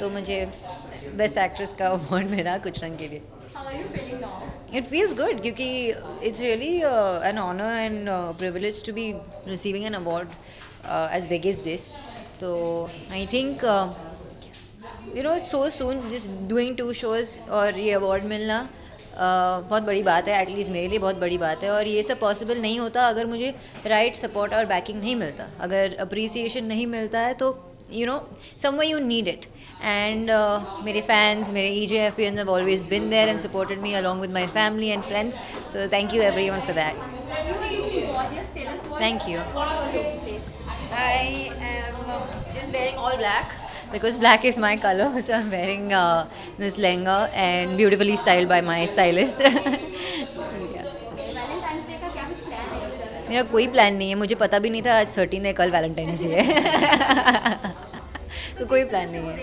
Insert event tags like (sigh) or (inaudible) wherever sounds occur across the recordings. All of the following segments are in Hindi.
तो मुझे बेस्ट एक्ट्रेस का अवार्ड (laughs) मिला कुछ रंग के लिए। इट फील्स गुड क्योंकि it's really an honour and privilege to be receiving an award as big is this तो I think you know so सुन जिस डूइंग टू शोज़ और ये अवार्ड मिलना uh, बहुत बड़ी बात है एटलीस्ट मेरे लिए बहुत बड़ी बात है। और ये सब पॉसिबल नहीं होता अगर मुझे राइट सपोर्ट और बैकिंग नहीं मिलता। अगर अप्रिसिएशन नहीं मिलता है तो you know somewhere you need it. And uh, my fans my EJFPNs have always been there and supported me along with my family and friends. So thank you everyone for that. Thank you. I am just wearing all black. Because black is my color (laughs) so I'm wearing uh, this lehenga and beautifully styled by my stylist. (laughs) मेरा कोई प्लान नहीं है मुझे पता भी नहीं था आज थर्टीन है कल वैलेंटाइंस डे है। (laughs) तो कोई प्लान नहीं है?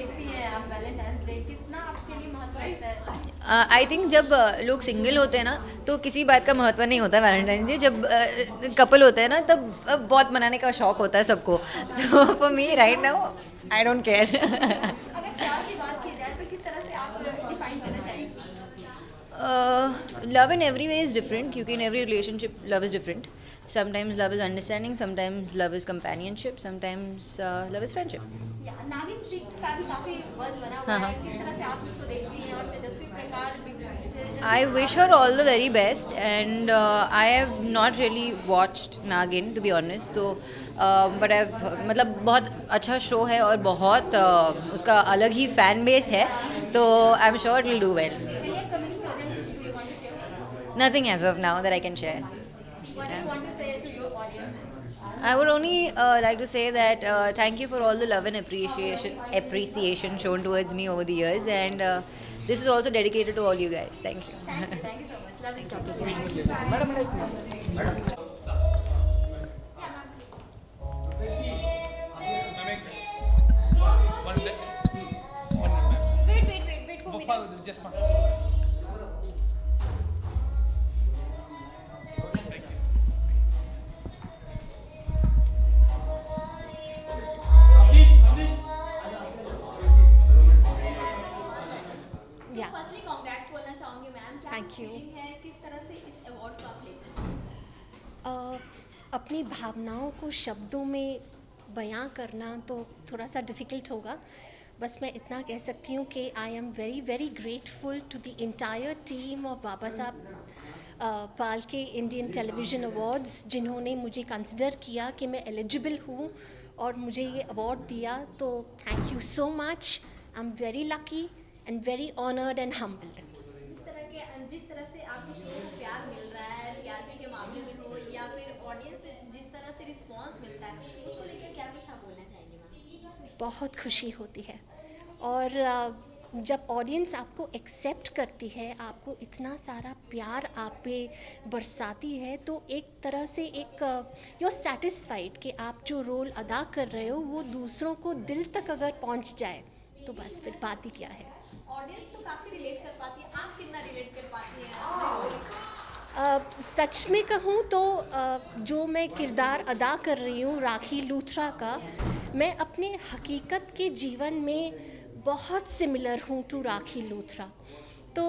आई थिंक जब uh, लोग सिंगल होते हैं ना तो किसी बात का महत्व नहीं होता वैलेंटाइन डे जब कपल होते हैं ना तब uh, बहुत मनाने का शौक होता है सबको। So for me right now I don't care अगर प्यार की बात की जाए तो किस तरह से आप डिफाइन करना चाहेंगे love in every way is different क्योंकि in every relationship love is different sometimes love is understanding sometimes love is companionship sometimes love is friendship Naagin हाँ, है। हाँ। से हैं I wish her all the very best, and uh, I have not really watched Nagin to be honest. So, uh, but I've मतलब बहुत अच्छा शो है और बहुत uh, उसका अलग ही फ़ैन बेस है। तो I am sure it will do well Nothing as of now that I can share. What do you want to say to your audience? I would only uh, like to say that uh, thank you for all the love and appreciation appreciation shown towards me over the years, and uh, this is also dedicated to all you guys. Thank you. Thank you, thank you so much. Lovely talking to you. Wait, wait, wait, wait for me. Just. अपनी भावनाओं को शब्दों में बयां करना तो थोड़ा सा डिफ़िकल्ट होगा। बस मैं इतना कह सकती हूँ कि I am very very grateful to the entire team of Baba Saheb Pal के इंडियन टेलीविज़न अवार्ड्स जिन्होंने मुझे कंसिडर किया कि मैं एलिजिबल हूँ और मुझे ये अवार्ड दिया। तो thank you so much I am very lucky and very honoured and humbled जिस तरह से आपके शो को प्यार मिल रहा है टीआरपी के मामले में हो या फिर ऑडियंस से जिस तरह से रिस्पांस मिलता है उसको लेकर क्या कुछ आप बोलना चाहेंगे मैम बहुत खुशी होती है। और जब ऑडियंस आपको एक्सेप्ट करती है आपको इतना सारा प्यार आप पे बरसाती है तो एक तरह से एक यू सेटिस्फाइड कि आप जो रोल अदा कर रहे हो वो दूसरों को दिल तक अगर पहुँच जाए तो बस फिर बात ही क्या है। ऑडियंस तो काफ़ी रिलेट कर पाती है। आप कितना रिलेट कर पाती हैं? सच में कहूँ तो जो मैं किरदार अदा कर रही हूँ राखी लूथरा का मैं अपने हकीकत के जीवन में बहुत सिमिलर हूँ टू राखी लूथरा। तो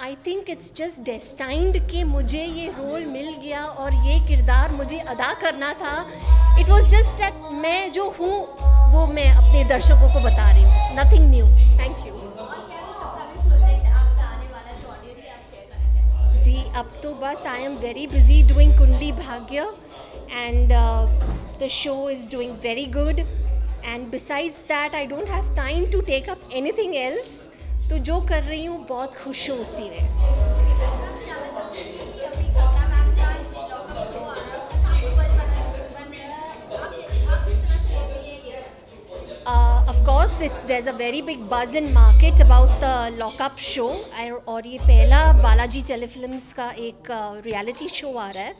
I think it's just destined कि मुझे ये रोल मिल गया और ये किरदार मुझे अदा करना था। इट वॉज़ जस्ट एट मैं जो हूँ, वो मैं अपने दर्शकों को बता रही हूँ। नथिंग न्यू थैंक यू जी, अब तो बस I am very busy doing Kundali Bhagya and the show is doing very good and besides that I don't have time to take up anything else तो जो कर रही हूँ बहुत खुश हूँ उसी में। शो आ रहा है उसका काफ़ी buzz in market about the lock up Uh, show. और ये पहला बालाजी टेलीफिल्म्स का एक रियलिटी शो आ रहा है।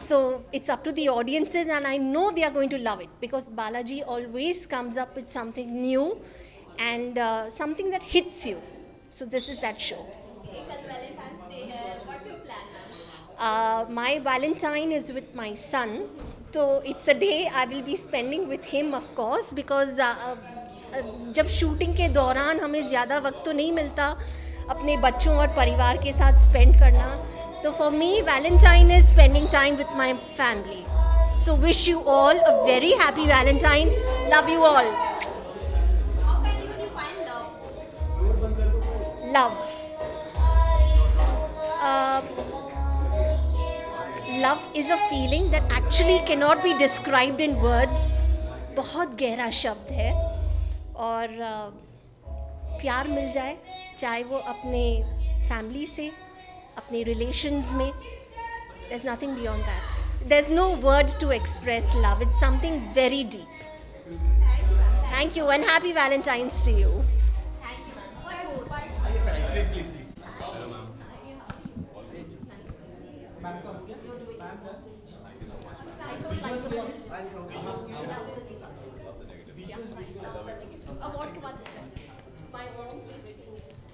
So it's up to the audiences and I know they are going to love it because Balaji always comes up with something new and uh, something that hits you so this is that show है uh, my Valentine is with my son. So it's a day I will be spending with him, of course, because uh, uh, जब शूटिंग के दौरान हमें ज़्यादा वक्त तो नहीं मिलता अपने बच्चों और परिवार के साथ स्पेंड करना तो for me Valentine is spending time with my family so wish you all a very happy Valentine love you all How can you define love? love. Uh, love is a feeling that actually cannot be described in words. बहुत गहरा शब्द है और uh, प्यार मिल जाए चाहे वो अपने फैमिली से अपने रिलेशंस में there's is nothing beyond that there is no words to express love it's something very deep thank you and happy Valentine's to you Thank you, ma'am. Support.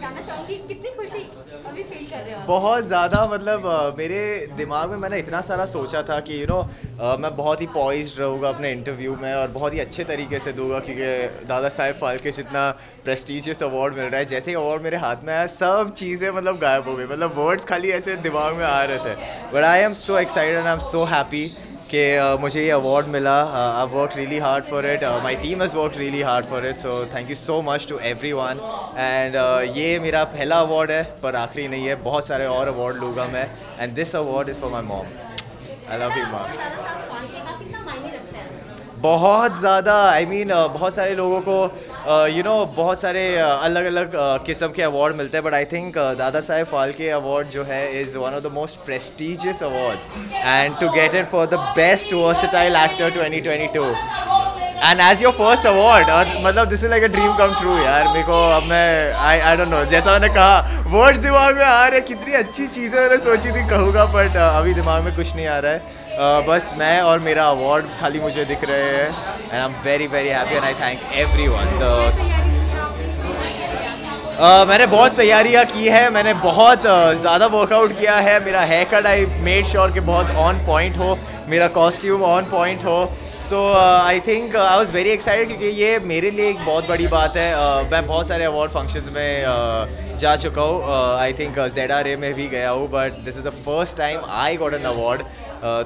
कितनी खुशी अभी फील कर रहे हो बहुत ज़्यादा मतलब मेरे दिमाग में मैंने इतना सारा सोचा था कि यू नो मैं बहुत ही पॉइज रहूँगा अपने इंटरव्यू में और बहुत ही अच्छे तरीके से दूँगा क्योंकि दादा साहेब फालके जितना प्रेस्टिजियस अवार्ड मिल रहा है, जैसे ही अवार्ड मेरे हाथ में आया, सब चीज़ें मतलब गायब हो गई। मतलब वर्ड्स खाली ऐसे दिमाग में आ रहे थे। But I am so excited I am so happy कि अ, मुझे ये अवार्ड मिला। I work really hard for it my team has work really hard for it so thank you so much to everyone and ये मेरा पहला अवार्ड है पर आखिरी नहीं है। बहुत सारे और अवार्ड लूँगा मैं। And this award is for my mom I love you है बहुत ज़्यादा आई मीन mean, बहुत सारे लोगों को you uh, no you know, बहुत सारे uh, अलग अलग किस्म के अवार्ड मिलते हैं but I think Dada Saheb Phalke award जो है is one of the most prestigious awards and to get it for the best versatile actor 2022 and as your first award और मतलब this is like a dream come true यार मेरे को अब मैं आई आई डोंट नो जैसा मैंने कहा वर्ड्स दिमाग में आ रहे कितनी अच्छी चीज़ें मैंने सोची थी कहूँगा बट अभी दिमाग में कुछ नहीं आ रहा है। Uh, बस मैं और मेरा अवार्ड खाली मुझे दिख रहे हैं and I am very very happy and I thank every one Uh, मैंने बहुत तैयारियाँ की है मैंने बहुत uh, ज़्यादा वर्कआउट किया है मेरा hair cut I made sure कि बहुत ऑन पॉइंट हो मेरा कॉस्ट्यूम ऑन पॉइंट हो so I think I was very excited क्योंकि ये मेरे लिए एक बहुत बड़ी बात है। Uh, मैं बहुत सारे अवार्ड फ़ंक्शन में uh, जा चुका हूँ। I think Z R A में भी गया हूँ but this is the first time I got an award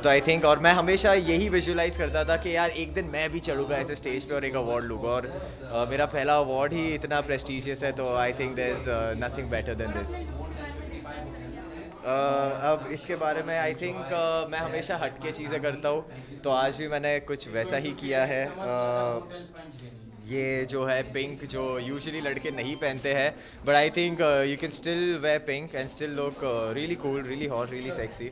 तो आई थिंक और मैं हमेशा यही विजुलाइज करता था कि यार एक दिन मैं भी चढ़ूँगा ऐसे स्टेज पे और एक अवार्ड लूँगा। और uh, मेरा पहला अवार्ड ही इतना प्रेस्टिजियस है तो I think there is nothing better than this अब इसके बारे में आई थिंक मैं हमेशा हट के चीज़ें करता हूँ तो आज भी मैंने कुछ वैसा ही किया है। ये जो है पिंक जो यूजुअली लड़के नहीं पहनते हैं but I think you can still wear pink and still look really cool really hot really sexy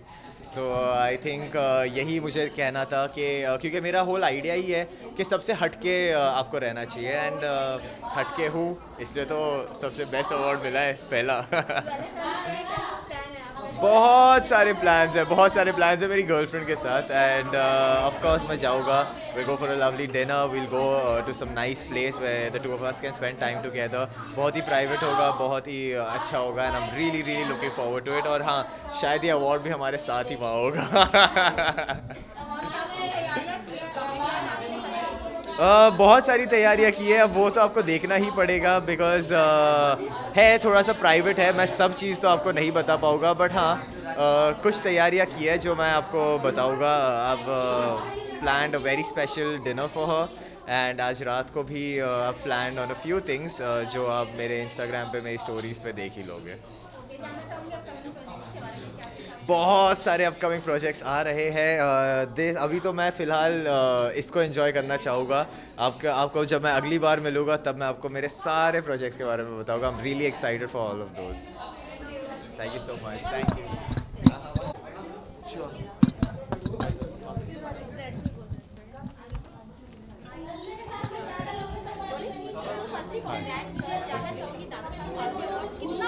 so I think यही मुझे कहना था कि uh, क्योंकि मेरा होल आइडिया ही है कि सबसे हटके uh, आपको रहना चाहिए एंड uh, हटके हूँ इसलिए तो सबसे बेस्ट अवार्ड मिला है पहला। बहुत सारे प्लान्स हैं बहुत सारे प्लान्स हैं मेरी गर्लफ्रेंड के साथ एंड ऑफ़ कोर्स मैं जाऊँगा we go for a lovely dinner will go to some nice place the two of us can spend time together बहुत ही प्राइवेट होगा बहुत ही uh, अच्छा होगा and I am really really looking forward to it और हाँ शायद ये अवार्ड भी हमारे साथ ही वहाँ होगा। (laughs) बहुत सारी तैयारियाँ की है। अब वो तो आपको देखना ही पड़ेगा बिकॉज़ uh, है थोड़ा सा प्राइवेट है। मैं सब चीज़ तो आपको नहीं बता पाऊँगा बट हाँ uh, कुछ तैयारियाँ की है जो मैं आपको बताऊँगा। अब plan a very special dinner for her and आज रात को भी plan on a few things जो आप मेरे इंस्टाग्राम पे मेरी स्टोरीज पे देख ही लोगे। बहुत सारे अपकमिंग प्रोजेक्ट्स आ रहे हैं। अ, दे अभी तो मैं फ़िलहाल इसको एंजॉय करना चाहूँगा। आपको आपको जब मैं अगली बार मिलूँगा तब मैं आपको मेरे सारे प्रोजेक्ट्स के बारे में बताऊँगा। I am really excited for all of those thank you so much thank you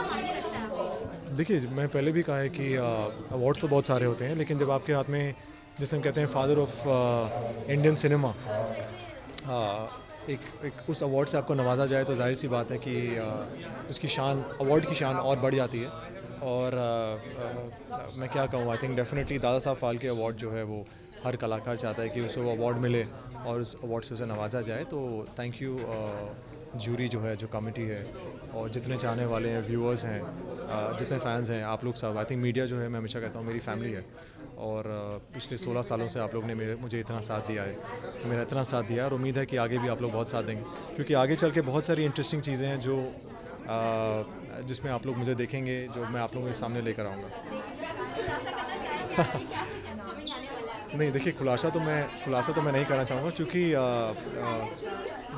मायने रखता है आपको देखिए मैं पहले भी कहा है कि अवार्ड्स तो बहुत सारे होते हैं लेकिन जब आपके हाथ में जिसे हम कहते हैं फादर ऑफ़ इंडियन सिनेमा एक एक उस अवार्ड से आपको नवाजा जाए तो ज़ाहिर सी बात है कि आ, उसकी शान अवार्ड की शान और बढ़ जाती है। और आ, आ, मैं क्या कहूँ I think definitely Dada Saheb Phalke award जो है वो हर कलाकार चाहता है कि उसे वो अवार्ड मिले और उस अवार्ड से उसे नवाजा जाए। तो थैंक यू जूरी जो है जो कमेटी है और जितने चाहने वाले हैं व्यूअर्स हैं जितने फैंस हैं, आप लोग सब आई थिंक मीडिया जो है, मैं हमेशा कहता हूँ, मेरी फैमिली है। और पिछले 16 सालों से आप लोग ने मेरे, मुझे इतना साथ दिया है। मेरा इतना साथ दिया है और उम्मीद है कि आगे भी आप लोग बहुत साथ देंगे। क्योंकि आगे चल के बहुत सारी इंटरेस्टिंग चीज़ें हैं जो जिसमें आप लोग मुझे देखेंगे, जो मैं आप लोगों के सामने लेकर आऊँगा। (laughs) नहीं, देखिए, खुलासा तो मैं, खुलासा तो मैं नहीं करना चाहूँगा क्योंकि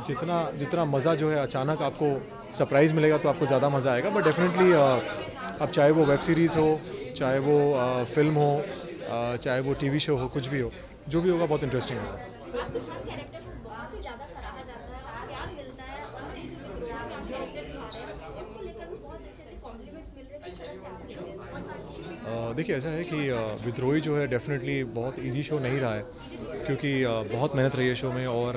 जितना जितना मज़ा जो है अचानक आपको सरप्राइज़ मिलेगा तो आपको ज़्यादा मज़ा आएगा। बट डेफिनेटली अब चाहे वो वेब सीरीज़ हो, चाहे वो फ़िल्म हो चाहे वो टीवी शो हो, कुछ भी हो, जो भी होगा बहुत इंटरेस्टिंग होगा कैरेक्टर को बहुत ही ज़्यादा सराहा जाता है प्यार मिलता है और ये जो विद्रोह का कैरेक्टर निभा रहे हैं उसको लेकर भी बहुत अच्छे अच्छे कॉम्प्लीमेंट्स मिल रहे हैं किस तरह से आप लेते हैं अ, देखिए ऐसा है कि विद्रोही जो है डेफिनेटली बहुत इजी शो नहीं रहा है क्योंकि बहुत मेहनत रही है शो में और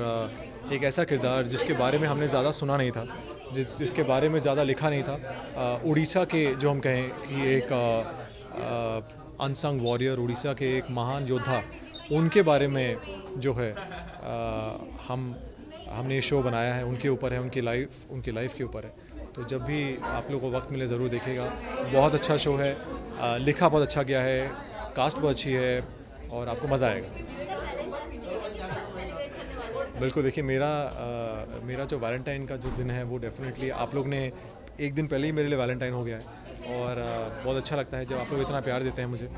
एक ऐसा किरदार जिसके बारे में हमने ज़्यादा सुना नहीं था जिस जिसके बारे में ज़्यादा लिखा नहीं था उड़ीसा के जो हम कहें कि एक अनसंग वॉरियर उड़ीसा के एक महान योद्धा उनके बारे में जो है अ, हम हमने ये शो बनाया है उनके ऊपर है उनकी लाइफ उनकी लाइफ के ऊपर है। तो जब भी आप लोग को वक्त मिले ज़रूर देखेगा बहुत अच्छा शो है। लिखा बहुत अच्छा गया है कास्ट बहुत अच्छी है और आपको मज़ा आएगा। बिल्कुल देखिए मेरा आ, मेरा जो वैलेंटाइन का जो दिन है वो डेफिनेटली आप लोग ने एक दिन पहले ही मेरे लिए वैलेंटाइन हो गया है और आ, बहुत अच्छा लगता है जब आप लोग इतना प्यार देते हैं मुझे।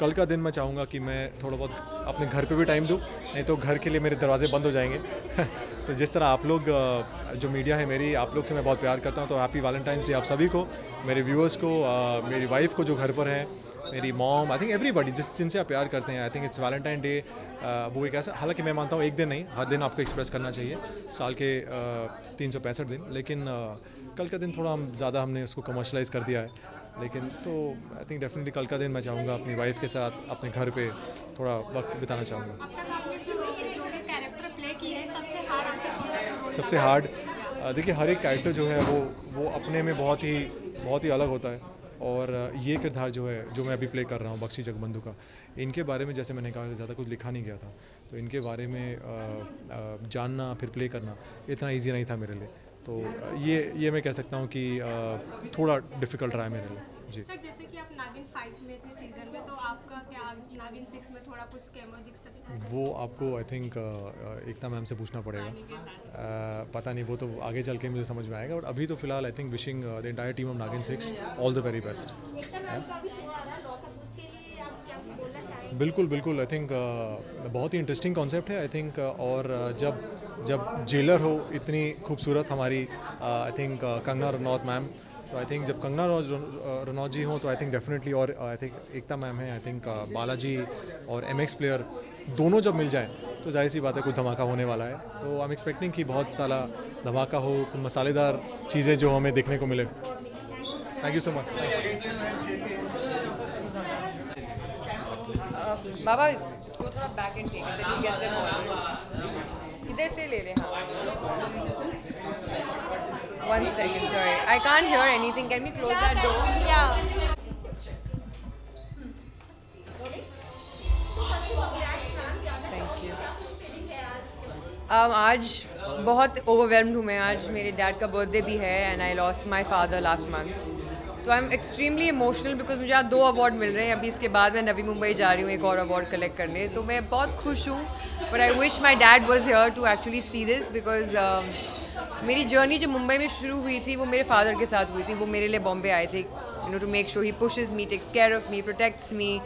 कल का दिन मैं चाहूँगा कि मैं थोड़ा बहुत अपने घर पे भी टाइम दूँ, नहीं तो घर के लिए मेरे दरवाजे बंद हो जाएँगे। (laughs) तो जिस तरह आप लोग जो मीडिया है मेरी, आप लोग से मैं बहुत प्यार करता हूँ तो हैप्पी वैलेंटाइंस डे आप सभी को, मेरे व्यूअर्स को मेरी वाइफ को जो घर पर हैं, मेरी मॉम आई थिंक एवरीबडी जिस, जिनसे आप प्यार करते हैं I think it's Valentine day वो एक ऐसा, हालाँकि मैं मानता हूँ एक दिन नहीं, हर दिन आपको एक्सप्रेस करना चाहिए, साल के तीन सौ पैंसठ दिन, लेकिन कल का दिन थोड़ा हम, ज़्यादा हमने उसको कमर्शलाइज कर दिया है। लेकिन तो आई थिंक डेफिनेटली कल का दिन मैं चाहूँगा अपनी वाइफ के साथ अपने घर पे थोड़ा वक्त बिताना चाहूँगा। सबसे हार्ड देखिए हर एक कैरेक्टर जो है वो वो अपने में बहुत ही बहुत ही अलग होता है। और ये किरदार जो है जो मैं अभी प्ले कर रहा हूँ बख्शी जगबंधु का इनके बारे में जैसे मैंने कहा कि ज़्यादा कुछ लिखा नहीं गया था तो इनके बारे में जानना फिर प्ले करना इतना ईजी नहीं था मेरे लिए। तो ये ये मैं कह सकता हूँ कि थोड़ा डिफ़िकल्ट रहा है मेरे लिए। जी। सर जैसे कि आप नागिन फाइव में थे सीज़न में तो आपका क्या नागिन सिक्स में थोड़ा कुछ कैमो दिख सकता है? वो आपको आई थिंक एकता मैम से पूछना पड़ेगा। अ, पता नहीं वो तो आगे चल के मुझे समझ में आएगा और अभी तो फ़िलहाल I think wishing the entire team of Naagin six all the very best बिल्कुल बिल्कुल। आई थिंक बहुत ही इंटरेस्टिंग कॉन्सेप्ट है। आई थिंक और uh, जब जब जेलर हो इतनी खूबसूरत हमारी I think Kangana Ranaut ma'am तो आई थिंक जब कंगना रनौत जी हों तो आई थिंक डेफिनेटली और आई थिंक एकता मैम है आई थिंक बालाजी और एम एक्स प्लेयर दोनों जब मिल जाए तो ज़ाहिर सी बात है कुछ धमाका होने वाला है। तो आई एम एक्सपेक्टिंग कि बहुत सारा धमाका हो मसालेदार चीज़ें जो हमें देखने को मिले। थैंक यू सो मच बाबा को थोड़ा back and take it get them इधर से ले ले हाँ। One second sorry I can't hear anything can we close that door या um, आज बहुत ओवरवेलम्ड हूँ मैं। आज मेरे डैड का बर्थडे भी है and I lost my father last month so I am extremely emotional because मुझे आज दो अवार्ड मिल रहे हैं। अभी इसके बाद मैं नवी मुंबई जा रही हूँ, एक और अवार्ड कलेक्ट करने। तो मैं बहुत खुश हूँ but I wish my dad was here to actually see this because मेरी जर्नी जो मुंबई में शुरू हुई थी, वो मेरे फादर के साथ हुई थी। वो मेरे लिए बॉम्बे आए थे you know to make sure he pushes me takes care of me protects me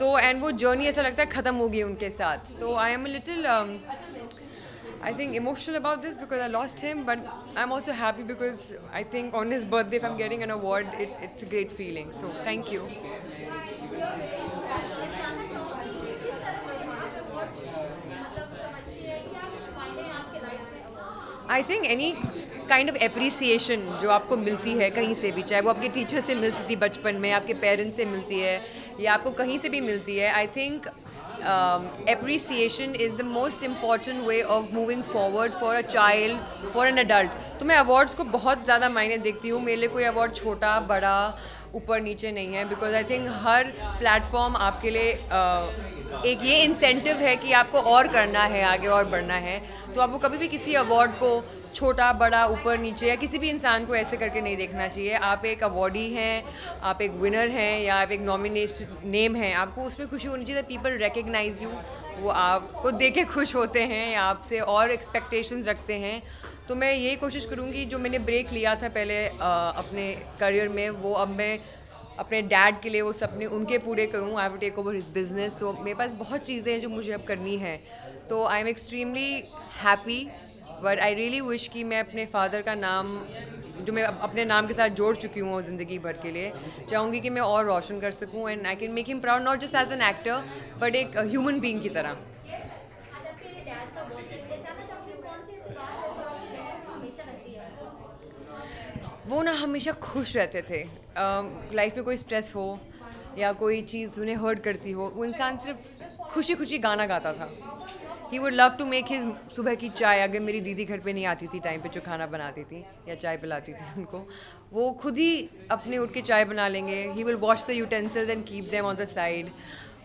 तो एंड वो जर्नी ऐसा लगता है ख़त्म हो गई उनके साथ। तो I am little I think emotional about this because I lost him, but I'm also happy because I think on his birthday, if I'm getting an award, it, it's a great feeling. So thank you. I think any kind of appreciation जो आपको मिलती है कहीं से भी चाहे वो आपके टीचर से मिलती थी बचपन में आपके पेरेंट्स से मिलती है या आपको कहीं से भी मिलती है I think um, appreciation is the most important way of moving forward for a child, for an adult. तो मैं अवार्ड्स को बहुत ज़्यादा मायने देखती हूँ मेरे लिए कोई अवार्ड छोटा बड़ा ऊपर नीचे नहीं है बिकॉज़ आई थिंक हर प्लेटफॉर्म आपके लिए uh, एक ये इंसेंटिव है कि आपको और करना है आगे और बढ़ना है। तो आपको कभी भी किसी अवार्ड को छोटा बड़ा ऊपर नीचे या किसी भी इंसान को ऐसे करके नहीं देखना चाहिए। आप एक अवार्डी हैं आप एक विनर हैं या आप एक नॉमिनेट नेम हैं आपको उसमें खुशी होनी चाहिए पीपल रिकग्नाइज यू वो आपको देख खुश होते हैं या आपसे और एक्सपेक्टेशंस रखते हैं। तो मैं यही कोशिश करूँगी जो मैंने ब्रेक लिया था पहले आ, अपने करियर में वो अब मैं अपने डैड के लिए वो सपने उनके पूरे करूँ। I would take over his business so मेरे पास बहुत चीज़ें हैं जो मुझे अब करनी है। तो I am extremely happy but I really wish कि मैं अपने फादर का नाम जो मैं अपने नाम के साथ जोड़ चुकी हूँ ज़िंदगी भर के लिए। चाहूँगी कि मैं और रोशन कर सकूँ and I can make him proud not just as an actor but एक ह्यूमन बींग की तरह। वो ना हमेशा खुश रहते थे। लाइफ में कोई स्ट्रेस हो या कोई चीज़ उन्हें हर्ट करती हो, वो इंसान सिर्फ़ खुशी खुशी गाना गाता था। He would love to make his सुबह की चाय, अगर मेरी दीदी घर पे नहीं आती थी टाइम पे जो खाना बनाती थी या चाय पिलाती थी उनको, वो खुद ही अपने उठ के चाय बना लेंगे। He will wash the utensils and keep them on the side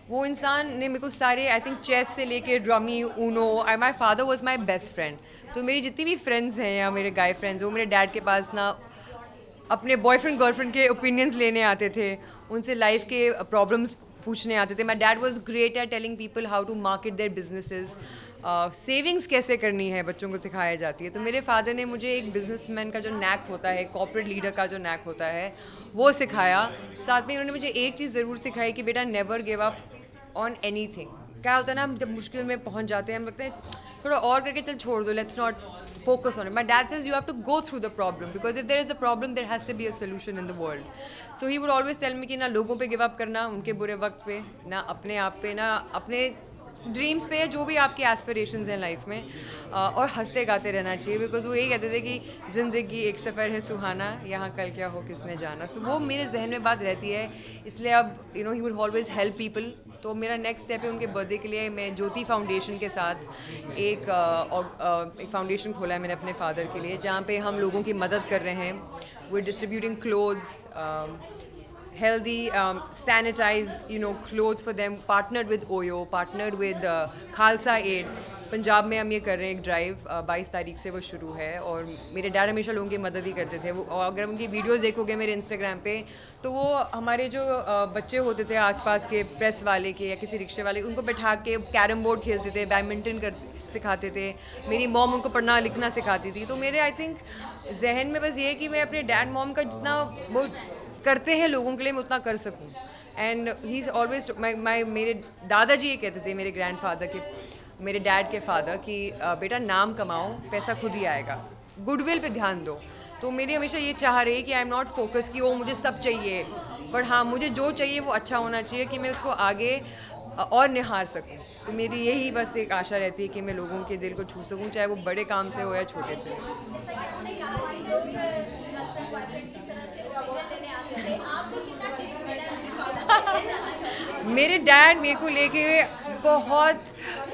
वो इंसान ने मेरे को सारे आई थिंक चेस से लेके ड्रमी Uno I my father was my best friend तो मेरी जितनी भी फ्रेंड्स हैं या मेरे गाय फ्रेंड्स वो मेरे डैड के पास ना अपने बॉयफ्रेंड गर्लफ्रेंड के ओपिनियंस लेने आते थे, उनसे लाइफ के प्रॉब्लम्स पूछने आते थे। My dad was great at telling people how to market their businesses savings कैसे करनी है बच्चों को सिखाया जाती है? तो मेरे फादर ने मुझे एक बिजनेसमैन का जो नैक होता है कॉपरेट लीडर का जो नैक होता है, वो सिखाया। साथ में उन्होंने मुझे एक चीज़ ज़रूर सिखाई कि बेटा never give up on anything क्या होता है ना, हम जब मुश्किल में पहुँच जाते हैं, हम लगते हैं थोड़ा और करके चल छोड़ दो let's not focus on it. My dad says you have to go through the problem because if there is a problem, there has to be a solution in the world. So he would always कि ना लोगों पे give up करना उनके बुरे वक्त पे ना अपने आप पे ना अपने ड्रीम्स पे जो भी आपके एस्पिरेशंस हैं लाइफ में और हँसते गाते रहना चाहिए बिकॉज़ वो यही कहते थे कि ज़िंदगी एक सफ़र है सुहाना यहाँ कल क्या हो किसने जाना सो so, वो मेरे जहन में बात रहती है इसलिए अब you know he would always help people तो मेरा नेक्स्ट स्टेप है उनके बर्थडे के लिए मैं ज्योति फाउंडेशन के साथ एक एक फाउंडेशन खोला है मैंने अपने फादर के लिए, जहाँ पे हम लोगों की मदद कर रहे हैं। We distributing clothes healthy sanitise you know know for them them with OYO oyo with Khalsa aid Punjab में हम ये कर रहे हैं, एक ड्राइव बाईस तारीख से वो शुरू है और मेरे डैड हमेशा लोगों की मदद ही करते थे। वो अगर उनकी वीडियोस देखोगे मेरे इंस्टाग्राम पे तो वो हमारे जो बच्चे होते थे आसपास के प्रेस वाले के या किसी रिक्शे वाले, उनको बैठा के कैरम बोर्ड खेलते थे, बैडमिंटन कर, सिखाते थे। मेरी मॉम उनको पढ़ना, लिखना सिखाती थी। तो मेरे आई थिंक जहन में बस ये है कि मैं अपने डैड मॉम का जितना वो करते हैं लोगों के लिए, मैं उतना कर सकूँ। And he is always my मेरे दादाजी ये कहते थे, मेरे ग्रैंड फादर के मेरे डैड के फादर कि बेटा नाम कमाओ पैसा खुद ही आएगा। गुडविल पे ध्यान दो। तो मेरी हमेशा ये चाह रही है कि आई एम नॉट फोकस कि वो मुझे सब चाहिए। बट हाँ मुझे जो चाहिए वो अच्छा होना चाहिए कि मैं उसको आगे और निहार सकूँ। तो मेरी यही बस एक आशा रहती है कि मैं लोगों के दिल को छू सकूँ चाहे वो बड़े काम से हो या छोटे से। (laughs) मेरे डैड मेरे को लेके बहुत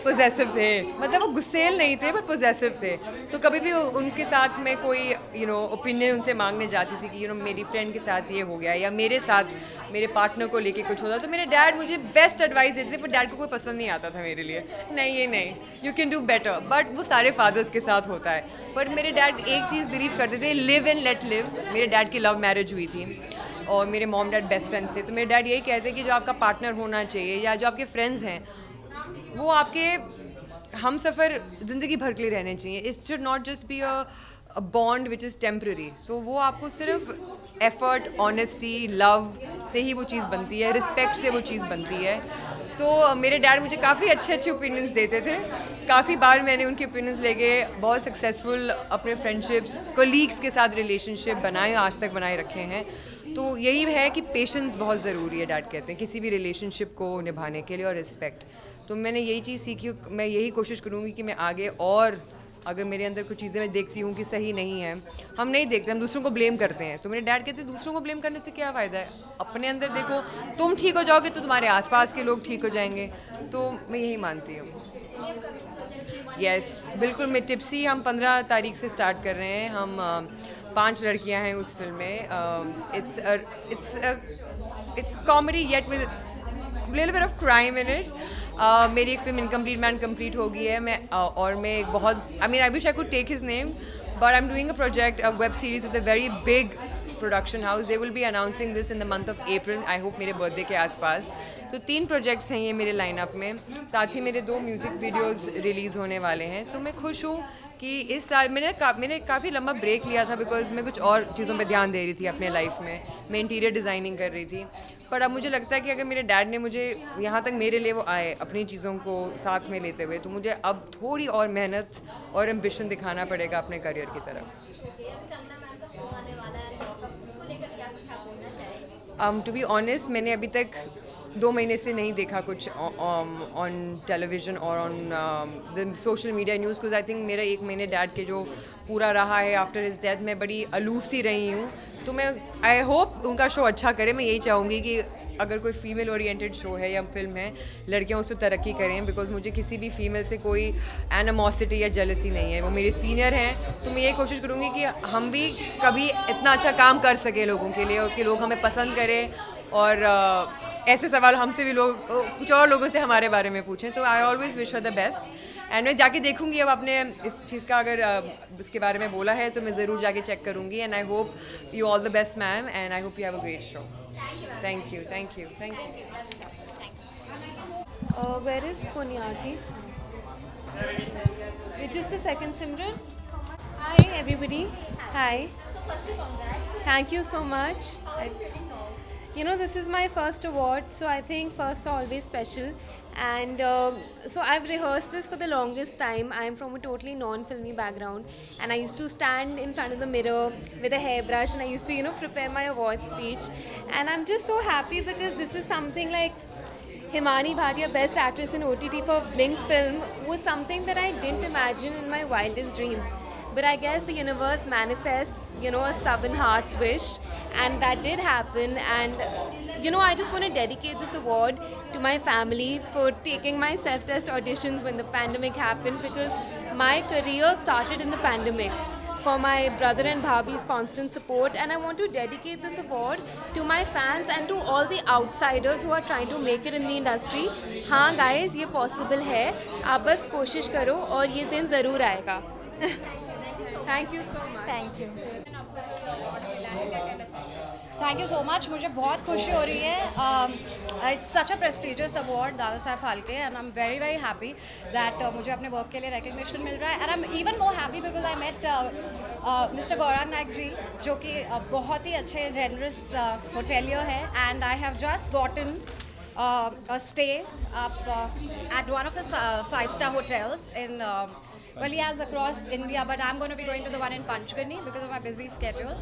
पोजेसिव थे। मतलब वो गुस्सेल नहीं थे बट पोजेसिव थे। तो कभी भी उनके साथ में कोई यू नो ओपिनियन उनसे मांगने जाती थी कि यू नो मेरी फ्रेंड के साथ ये हो गया या मेरे साथ, मेरे पार्टनर को लेके कुछ होता तो मेरे डैड मुझे बेस्ट एडवाइस देते थे, पर डैड को कोई पसंद नहीं आता था मेरे लिए। नहीं, ये नहीं। You can do better but वो सारे फादर्स के साथ होता है। बट मेरे डैड एक चीज़ बिलीव करते थे लिव एंड लेट लिव मेरे डैड की लव मैरिज हुई थी, और मेरे मॉम डैड बेस्ट फ्रेंड्स थे। तो मेरे डैड यही कहते कि जो आपका पार्टनर होना चाहिए या जो आपके फ्रेंड्स हैं वो आपके, हम सफ़र ज़िंदगी भर के लिए रहने चाहिए। It should not just be a bond which is temporary so वो आपको सिर्फ़ एफर्ट ऑनेस्टी लव से ही वो चीज़ बनती है रिस्पेक्ट से वो चीज़ बनती है। तो मेरे डैड मुझे काफ़ी अच्छे अच्छे ओपिनियंस देते थे। काफ़ी बार मैंने उनके ओपिनियंस लेके बहुत सक्सेसफुल अपने फ्रेंडशिप्स कोलीग्स के साथ रिलेशनशिप बनाए, आज तक बनाए रखे हैं। तो यही है कि पेशेंस बहुत ज़रूरी है डैड कहते हैं। किसी भी रिलेशनशिप को निभाने के लिए और रिस्पेक्ट तो मैंने यही चीज़ सीखी मैं यही कोशिश करूँगी कि मैं आगे और अगर मेरे अंदर कुछ चीज़ें मैं देखती हूँ कि सही नहीं है, हम नहीं देखते, हम दूसरों को ब्लेम करते हैं। तो मेरे डैड कहते हैं, दूसरों को ब्लेम करने से क्या फ़ायदा है? अपने अंदर देखो, तुम ठीक हो जाओगे तो तुम्हारे आसपास के लोग ठीक हो जाएँगे। तो मैं यही मानती हूँ। यस बिल्कुल, मैं टिप्सी हम पंद्रह तारीख से स्टार्ट कर रहे हैं। हम पाँच लड़कियाँ हैं उस फ़िल्म में। It's it's it's comedy yet with little bit of crime in it मेरी एक फ़िल्म इनकम्प्लीट मैन कंप्लीट हो गई है। मैं uh, और मैं एक बहुत I mean I wish I could take his name but I am doing a project web series with a very big production house they will be announcing this in the month of April I hope मेरे बर्थडे के आसपास। तो तीन प्रोजेक्ट्स हैं ये मेरे लाइनअप में। साथ ही मेरे दो म्यूज़िक वीडियोस रिलीज़ होने वाले हैं। तो मैं खुश हूँ कि इस साल मैंने का, मैंने काफ़ी लंबा ब्रेक लिया था बिकॉज़ मैं कुछ और चीज़ों पे ध्यान दे रही थी अपने लाइफ में। मैं इंटीरियर डिज़ाइनिंग कर रही थी। पर अब मुझे लगता है कि अगर मेरे डैड ने मुझे यहाँ तक मेरे लिए वो आए अपनी चीज़ों को साथ में लेते हुए तो मुझे अब थोड़ी और मेहनत और एम्बिशन दिखाना पड़ेगा अपने करियर की तरफ़। टू बी ऑनेस्ट मैंने अभी तक दो महीने से नहीं देखा कुछ ऑन टेलीविज़न और on the social media news कुछ आई थिंक मेरा एक महीने डैड के जो पूरा रहा है आफ्टर हिज डेथ मैं बड़ी अलूफ सी रही हूँ। तो मैं आई होप उनका शो अच्छा करे मैं यही चाहूँगी कि अगर कोई फीमेल ओरिएंटेड शो है या फ़िल्म है लड़कियाँ उस पर तरक्की करें बिकॉज़ मुझे किसी भी फीमेल से कोई एनमोसिटी या जेलसी नहीं है। वो मेरे सीनियर हैं तो मैं ये कोशिश करूँगी कि हम भी कभी इतना अच्छा काम कर सकें लोगों के लिए और कि लोग हमें पसंद करें और uh, ऐसे सवाल हमसे भी लोग कुछ और लोगों से हमारे बारे में पूछें तो I always wish for the best and मैं जाके देखूँगी अब आपने इस चीज़ का अगर इसके बारे में बोला है तो मैं ज़रूर जाके चेक करूँगी। And I hope you all the best ma'am and I hope you have a great show thank you thank you thank you is Punyarthi? Wait, just a second, Simran. You know, this is my first award, so I think firsts are always special. And um, so I've rehearsed this for the longest time. I'm from a totally non-filmy background, and I used to stand in front of the mirror with a hairbrush, and I used to, you know, prepare my award speech. And I'm just so happy because this is something like Himani Bhatia, Best Actress in OTT for Blink film, was something that I didn't imagine in my wildest dreams. But I guess the universe manifests, you know, a stubborn heart's wish, and that did happen. And, you know, I just want to dedicate this award to my family for taking my self test auditions when the pandemic happened because my career started in the pandemic for my brother and Bhabhi's constant support and I want to dedicate this award to my fans and to all the outsiders who are trying to make it in the industry. हाँ guys ये possible है आप बस कोशिश करो और ये दिन ज़रूर आएगा (laughs) thank you so Thank you so much मुझे बहुत खुशी हो रही है। It's such a prestigious award Dada Saheb Phalke and I am very very happy that मुझे अपने वर्क के लिए रिकग्निशन मिल रहा है। And I am even more happy because I met mister Gaurang Nayak ji जो कि uh, बहुत ही अच्छे जेनरस होटेलियर है। And I have just gotten stay uh, at one of his uh, five-star hotels in. um well, he has across India, but I'm going to be going to the one in Panchgani because of my busy schedule.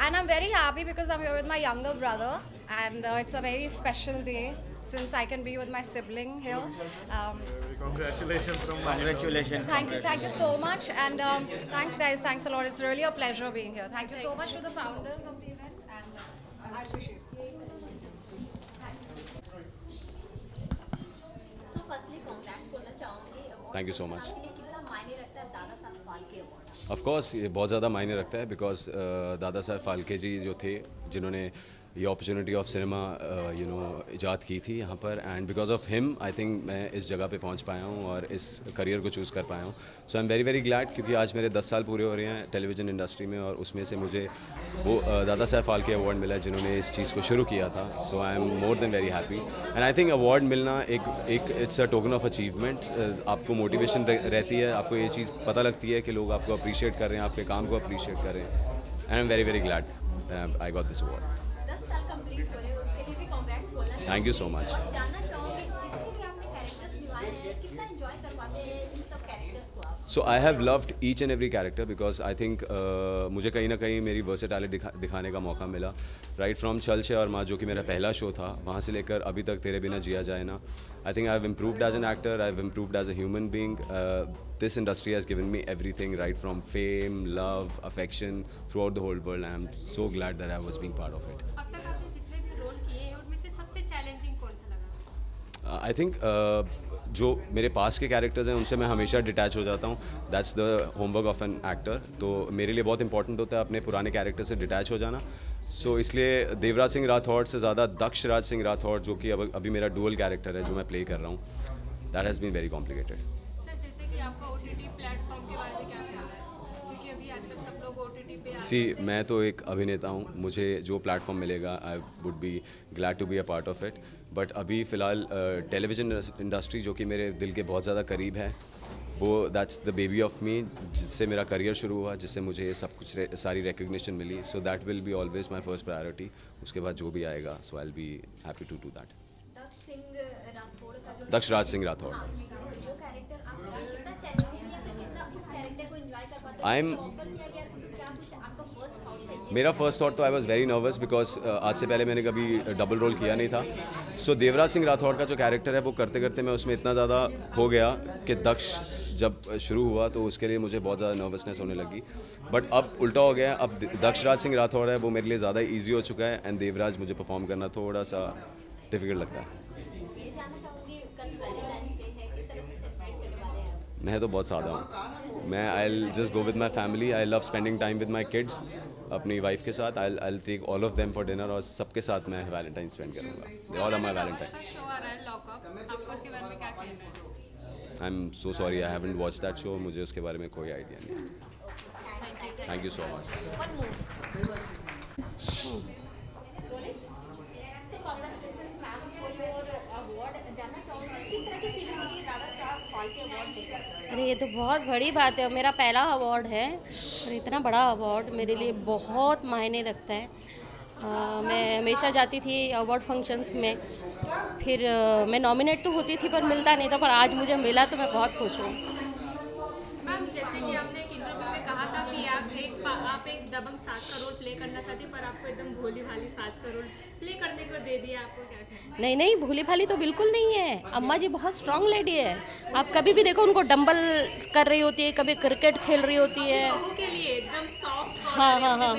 And I'm very happy because I'm here with my younger brother, and uh, it's a very special day since I can be with my sibling here. Um, congratulations from Congratulations. Thank you, thank you so much, and um, thanks, guys. Thanks a lot. It's really a pleasure being here. Thank you so much to the founders of the event, and uh, I appreciate. It. Thank you so much. Of course ये बहुत ज़्यादा मायने रखता है बिकॉज़ दादा साहब फालके जी जो थे, जिन्होंने ये opportunity of cinema you know ईजाद की थी यहाँ पर and because of him I think मैं इस जगह पे पहुँच पाया हूँ और इस करियर को चूज़ कर पाया हूँ so I am very very glad क्योंकि आज मेरे 10 साल पूरे हो रहे हैं टेलीविज़न इंडस्ट्री में और उसमें से मुझे वो दादा साहब फाल्के अवार्ड मिला जिन्होंने इस चीज़ को शुरू किया था so I am more than very happy and I think award मिलना एक एक it's a token of achievement आपको मोटिवेशन रहती है आपको ये चीज़ पता लगती है कि लोग आपको अप्रिशिएट कर रहे हैं आपके काम को अप्रिशिएट कर रहे हैं and I am very very glad I got this award दस यू सो आप? So I have loved each and every character because I think मुझे कहीं ना कहीं मेरी वर्सेटैलिटी दिखा, दिखाने का मौका मिला। राइट फ्रॉम छल छे और माँ जो कि मेरा पहला शो था वहाँ से लेकर अभी तक तेरे बिना जिया जाए ना। I think I have improved as an actor I have improved as a human being this industry has given me everything right from fame love affection throughout the whole world. And i'm so glad that i was being part of it. अब तक आई थिंक जो मेरे पास के कैरेक्टर्स हैं उनसे मैं हमेशा डिटैच हो जाता हूँ। That's the homework of an actor तो मेरे लिए बहुत इंपॉर्टेंट होता है अपने पुराने कैरेक्टर से डिटैच हो जाना। सो so, इसलिए देवराज सिंह राठौड़ से ज़्यादा दक्ष राज सिंह राठौड़ जो कि अब अभी मेरा डुअल कैरेक्टर है जो मैं प्ले कर रहा हूँ that has been very complicated सी मैं तो एक अभिनेता हूँ। मुझे जो प्लेटफॉर्म मिलेगा I would be glad to be a part of it but अभी फ़िलहाल टेलीविज़न इंडस्ट्री जो कि मेरे दिल के बहुत ज़्यादा करीब है वो that's the baby of me जिससे मेरा करियर शुरू हुआ जिससे मुझे ये सब कुछ सारी recognition milli. So that will be always my first priority उसके बाद जो भी आएगा so I be happy to do that Daksh Raj Singh Rathore. I am मेरा फ़र्स्ट थॉट तो I was very nervous because आज से पहले मैंने कभी डबल रोल किया नहीं था। सो so, देवराज सिंह राठौड़ का जो कैरेक्टर है वो करते करते मैं उसमें इतना ज़्यादा खो गया कि दक्ष जब शुरू हुआ तो उसके लिए मुझे बहुत ज़्यादा नर्वसनेस होने लगी। बट अब उल्टा हो गया अब दक्ष राज सिंह राठौड़ है वो मेरे लिए ज़्यादा ईजी हो चुका है एंड देवराज मुझे परफॉर्म करना थोड़ा सा डिफ़िकल्ट लगता है। मैं तो बहुत सादा हूँ। मैं I just go with my family I love spending time with my kids अपनी वाइफ के साथ. I I take all of them for dinner और सबके साथ मैं वैलेंटाइन स्पेंड करूँगा. All are my valentine I am so sorry I haven't watch that show मुझे उसके बारे में कोई आइडिया नहीं थैंक यू सो मच अरे ये तो बहुत बड़ी बात है मेरा पहला अवार्ड है। और इतना बड़ा अवार्ड मेरे लिए बहुत मायने रखता है। आ, मैं हमेशा जाती थी अवार्ड फ़ंक्शंस में। फिर आ, मैं नॉमिनेट तो होती थी पर मिलता नहीं था पर आज मुझे मिला तो मैं बहुत खुश हूँ मैम जैसे कि आपने एक इंटरव्यू में कहा था कि आप एक आप एक दबंग सास का रोल प्ले करना चाहती पर आपको एकदम भोली भाली सास का रोल प्ले करने को दे दिया आपको क्या नहीं नहीं भूली भाली तो बिल्कुल नहीं है। अम्मा जी बहुत स्ट्रांग लेडी है। आप कभी भी देखो उनको डंबल कर रही होती है कभी क्रिकेट खेल रही होती है। के लिए एकदम सॉफ्ट हाँ हाँ हाँ।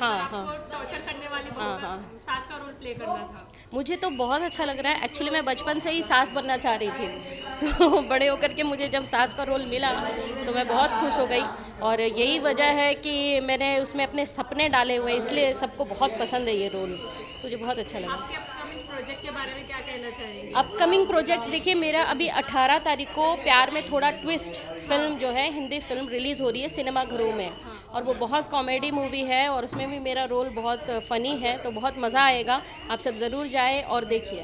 हाँ हाँ टॉर्चर करने वाली हाँ हाँ। सास का रोल प्ले करना था। मुझे तो बहुत अच्छा लग रहा है। एक्चुअली मैं बचपन से ही सास बनना चाह रही थी। (laughs) तो बड़े होकर के मुझे जब सास का रोल मिला तो मैं बहुत खुश हो गई। और यही वजह है कि मैंने उसमें अपने सपने डाले हुए इसलिए सबको बहुत पसंद है ये रोल। मुझे बहुत अच्छा लगा। प्रोजेक्ट के बारे में क्या कहना चाहेंगे? अपकमिंग प्रोजेक्ट देखिए मेरा अभी 18 तारीख को प्यार में थोड़ा ट्विस्ट फ़िल्म जो है हिंदी फ़िल्म रिलीज़ हो रही है सिनेमा घरों में। और वो बहुत कॉमेडी मूवी है और उसमें भी मेरा रोल बहुत फ़नी है तो बहुत मज़ा आएगा। आप सब ज़रूर जाएँ और देखिए।